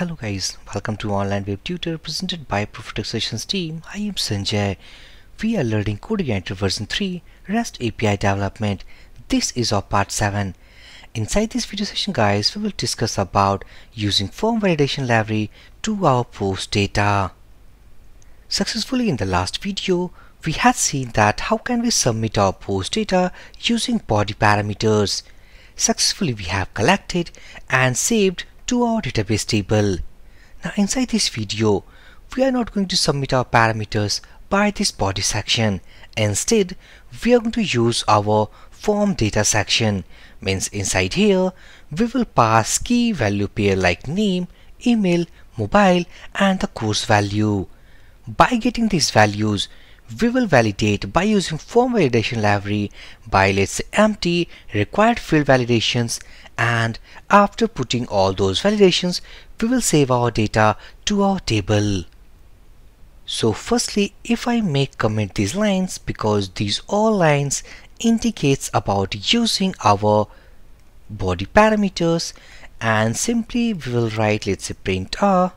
Hello guys, welcome to Online Web Tutor presented by Prophetic Sessions team. I am Sanjay. We are learning CodeIgniter version 3 REST API development. This is our part 7. Inside this video session guys, we will discuss about using form validation library to our post data. Successfully in the last video, we had seen that how can we submit our post data using body parameters. Successfully we have collected and saved to our database table. Now inside this video, we are not going to submit our parameters by this body section. Instead, we are going to use our form data section. Means inside here, we will pass key value pair like name, email, mobile and the course value. By getting these values, we will validate by using form validation library by let's say empty required field validations and after putting all those validations we will save our data to our table. So firstly if I make comment these lines because these all lines indicates about using our body parameters and simply we will write let's say print r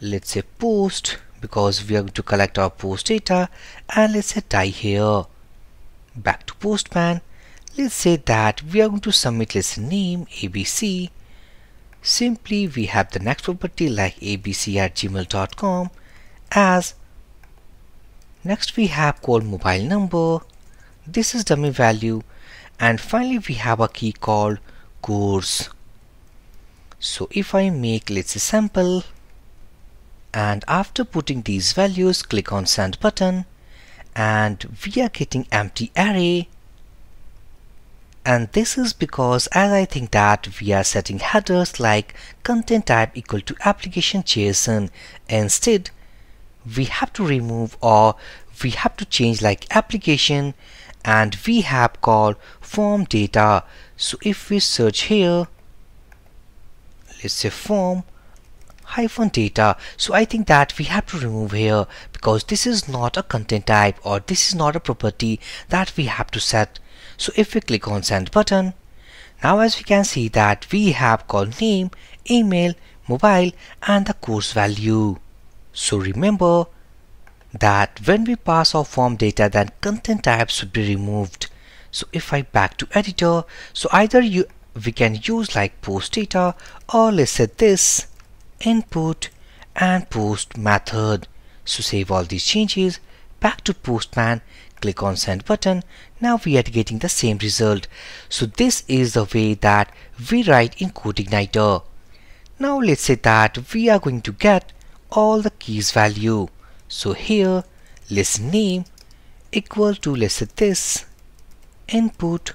let's say post because we are going to collect our post data and let's say die here back to postman let's say that we are going to submit let's name abc simply we have the next property like abc at gmail.com as next we have called mobile number. This is dummy value. And finally we have a key called course. So if I make let's say sample and after putting these values click on send button and we are getting empty array and this is because as I think that we are setting headers like content type equal to application JSON. Instead we have to remove or we have to change like application and we have called form data. So if we search here let's say form hyphen data. So I think that we have to remove here because this is not a content type or this is not a property that we have to set. So if we click on send button now as we can see that we have called name email mobile and the course value. So remember that when we pass our form data then content types should be removed. So if I back to editor so either you we can use like post data or let's say this input and post method. So save all these changes, back to postman, click on send button. Now we are getting the same result. So this is the way that we write in CodeIgniter. Now let's say that we are going to get all the keys value. So here let's name equal to let's say this input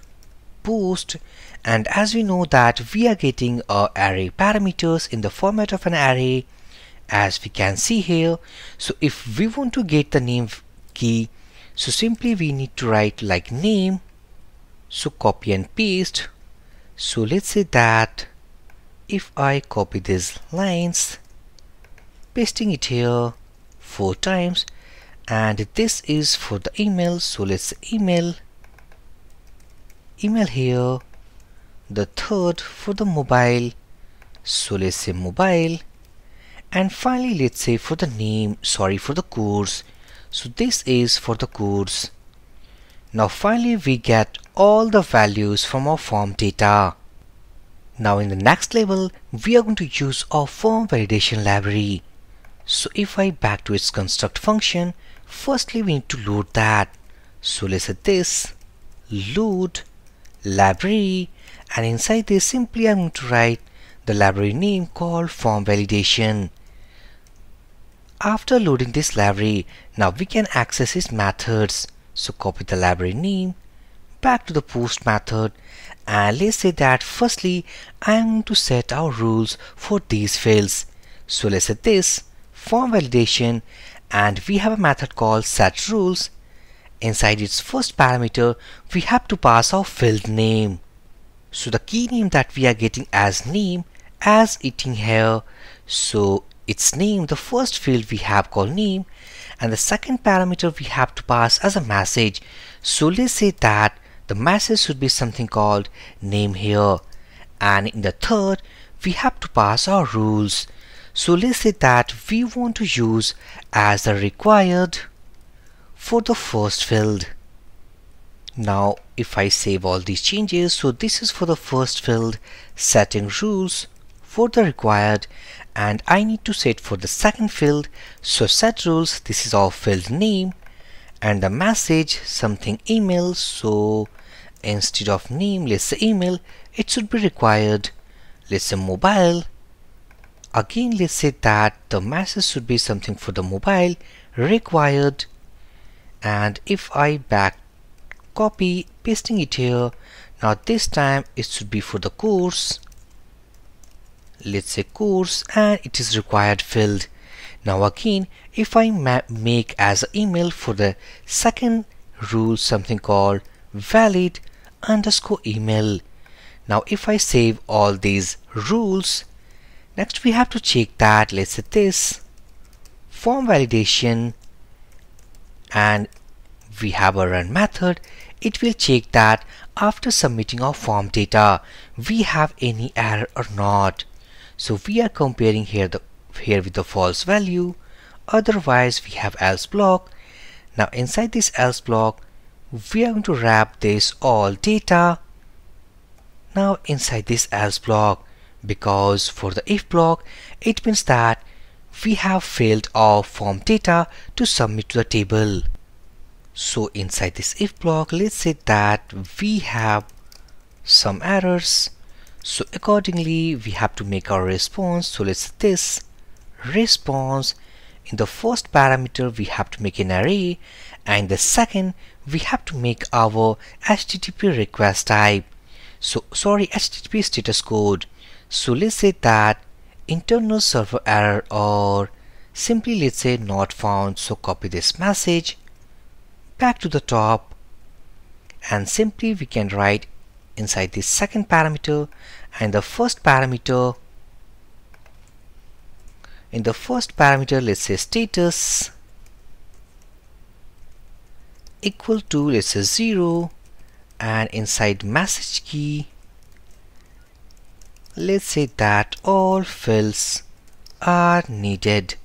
post and as we know that we are getting our array parameters in the format of an array as we can see here. So if we want to get the name key so simply we need to write like name. So copy and paste. So let's say that if I copy these lines pasting it here four times and this is for the email. So let's email email here the third for the mobile. So let's say mobile. And finally let's say for the name sorry for the course. So this is for the course. Now finally we get all the values from our form data. Now in the next level we are going to use our form validation library. So if I back to its construct function firstly we need to load that. So let's say this load library and inside this simply I'm going to write the library name called form validation. After loading this library, now we can access its methods. So copy the library name back to the post method and let's say that firstly I'm going to set our rules for these fields. So let's set this form validation and we have a method called set rules. Inside its first parameter we have to pass our field name. So the key name that we are getting as name as it in here. So its name, the first field we have called name and the second parameter we have to pass as a message. So let's say that the message should be something called name here and in the third we have to pass our rules. so let's say that we want to use as the required for the first field now if I save all these changes so this is for the first field setting rules for the required and I need to set for the second field so set rules this is our field name and the message something email. So instead of name let's say email it should be required. Let's say mobile. Again let's say that the message should be something for the mobile required and if I back copy pasting it here now this time it should be for the course. Let's say course and it is required field now again if I make as email for the second rule something called valid underscore email. Now if I save all these rules next we have to check that let's say this form validation and we have a run method. It will check that after submitting our form data we have any error or not. So we are comparing here the here with the false value. Otherwise we have else block. Now inside this else block we are going to wrap this all data. Now inside this else block because for the if block it means that we have filled our form data to submit to the table. So inside this if block let's say that we have some errors. So accordingly we have to make our response. So let's this response. In the first parameter we have to make an array. And the second we have to make our http request type. So sorry http status code. So let's say that internal server error or simply let's say not found so copy this message back to the top. And simply we can write inside the second parameter and the first parameter. In the first parameter let's say status equal to let's say 0 and inside message key let's say that all fields are needed.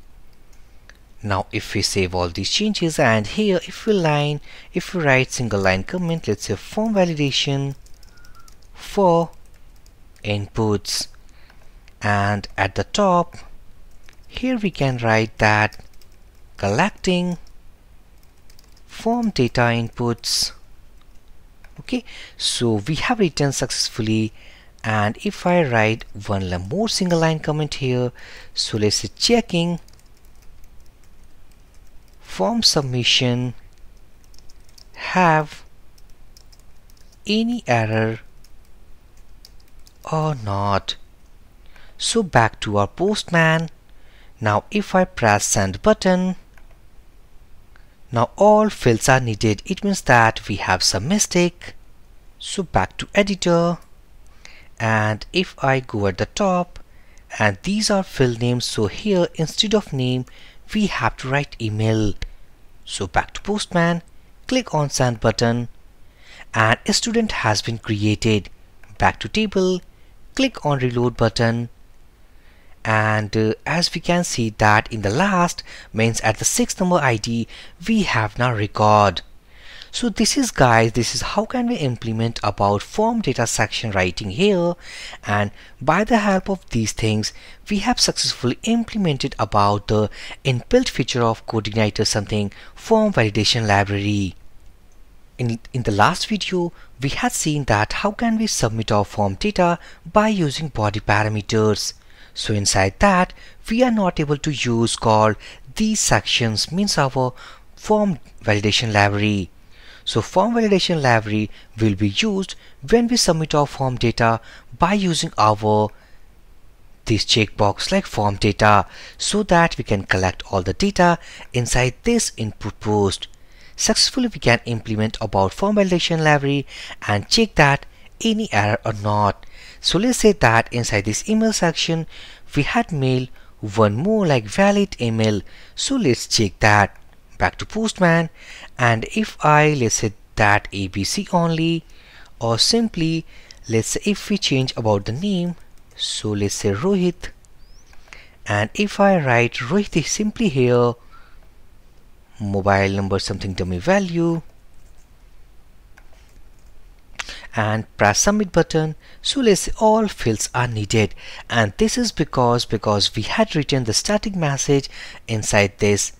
Now if we save all these changes and here if we line if we write single line comment let's say form validation for inputs. And at the top here we can write that collecting form data inputs. Okay so we have written successfully and if I write one more single line comment here so let's say checking form submission have any error or not. So back to our postman. Now if I press send button now all fields are needed. It means that we have some mistake. So back to editor and if I go at the top and these are field names so here instead of name we have to write email. So back to postman click on send button. And a student has been created. Back to table click on reload button. And uh, as we can see that in the last means at the sixth number ID we have now record so this is guys this is how can we implement about form data section writing here and by the help of these things we have successfully implemented about the inbuilt feature of CodeIgniter something form validation library in, in the last video, we had seen that how can we submit our form data by using body parameters. So inside that, we are not able to use called these sections means our form validation library. So form validation library will be used when we submit our form data by using our this checkbox like form data so that we can collect all the data inside this input post. Successfully we can implement about form validation library and check that any error or not. So let's say that inside this email section we had mail one more like valid email. So let's check that back to postman and if I let's say that ABC only or simply let's say if we change about the name so let's say Rohit. And if I write Rohit simply here mobile number something dummy value and press submit button so let's say all fields are needed. And this is because because we had written the static message inside this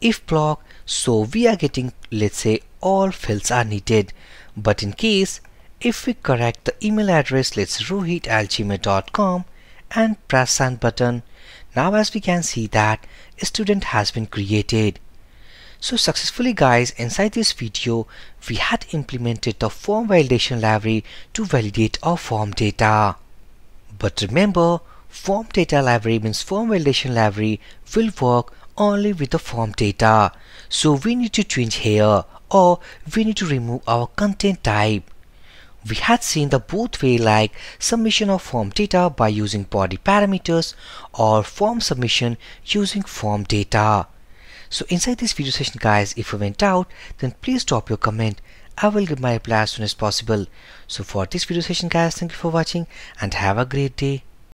if block so we are getting let's say all fields are needed. But in case if we correct the email address let's rohit and press send button. Now as we can see that a student has been created. So successfully guys inside this video we had implemented the form validation library to validate our form data. But remember form data library means form validation library will work only with the form data. So we need to change here or we need to remove our content type. We had seen the both way like submission of form data by using body parameters or form submission using form data. So inside this video session guys, if you went out, then please drop your comment. I will give my reply as soon as possible. So for this video session guys, thank you for watching and have a great day.